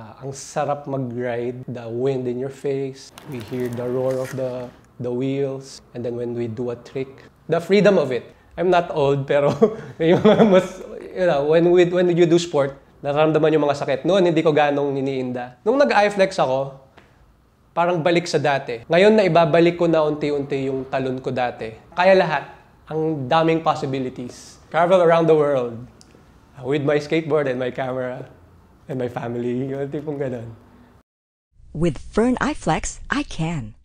Ah, ang sarap mag-ride, the wind in your face, we hear the roar of the the wheels, and then when we do a trick, the freedom of it. I'm not old, pero yung mas, you know, when, we, when you do sport, nararamdaman yung mga sakit. Noon, hindi ko ganong iniinda. Nung nag-iFlex ako, parang balik sa dati. Ngayon na ibabalik ko na unti-unti yung talon ko dati. Kaya lahat, ang daming possibilities. Travel around the world with my skateboard and my camera and my family. Yung tipong ganun. With Fern iFlex, I can.